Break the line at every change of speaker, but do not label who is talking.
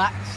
relax.